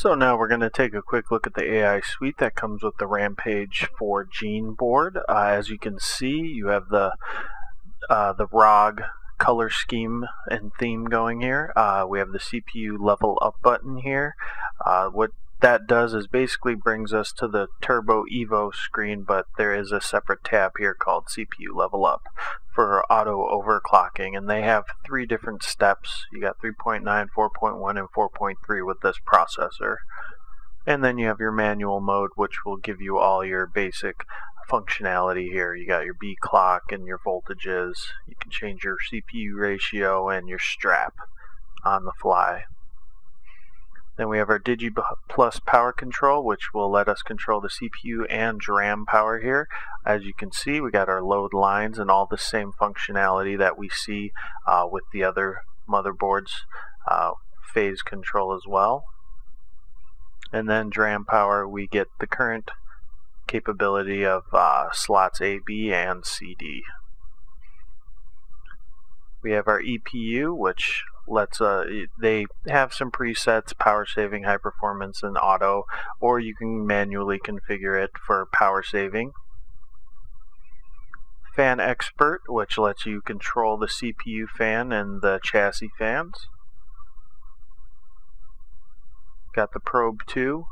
So now we're going to take a quick look at the AI suite that comes with the Rampage 4 Gene board. Uh, as you can see, you have the uh, the ROG color scheme and theme going here. Uh, we have the CPU level up button here. Uh, what that does is basically brings us to the Turbo Evo screen, but there is a separate tab here called CPU Level Up for auto overclocking, and they have three different steps. You got 3.9, 4.1, and 4.3 with this processor. And then you have your manual mode, which will give you all your basic functionality here. You got your B clock and your voltages. You can change your CPU ratio and your strap on the fly. Then we have our Digi Plus power control, which will let us control the CPU and RAM power here. As you can see, we got our load lines and all the same functionality that we see uh, with the other motherboards. Uh, phase control as well. And then DRAM power, we get the current capability of uh, slots A, B, and CD. We have our EPU, which lets uh, they have some presets, power saving, high performance, and auto, or you can manually configure it for power saving. Fan Expert, which lets you control the CPU fan and the chassis fans. Got the Probe 2,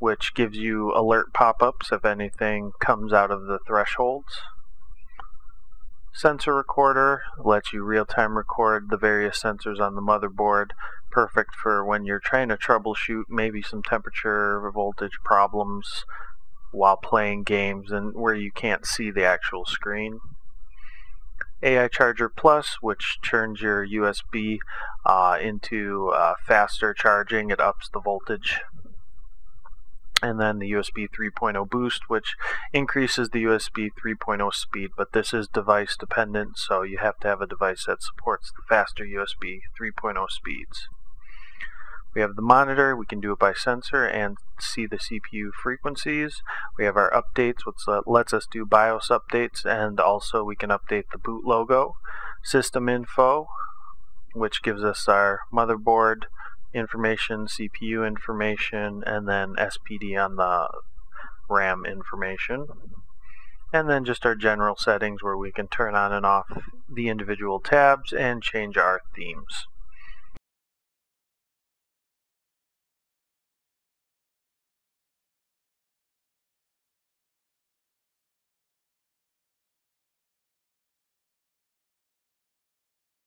which gives you alert pop-ups if anything comes out of the thresholds. Sensor recorder lets you real-time record the various sensors on the motherboard. Perfect for when you're trying to troubleshoot maybe some temperature or voltage problems while playing games and where you can't see the actual screen. AI Charger Plus, which turns your USB uh, into uh, faster charging. It ups the voltage and then the USB 3.0 boost which increases the USB 3.0 speed but this is device dependent so you have to have a device that supports the faster USB 3.0 speeds. We have the monitor, we can do it by sensor and see the CPU frequencies. We have our updates, which lets us do BIOS updates, and also we can update the boot logo. System info, which gives us our motherboard, information, CPU information, and then SPD on the RAM information. And then just our general settings where we can turn on and off the individual tabs and change our themes.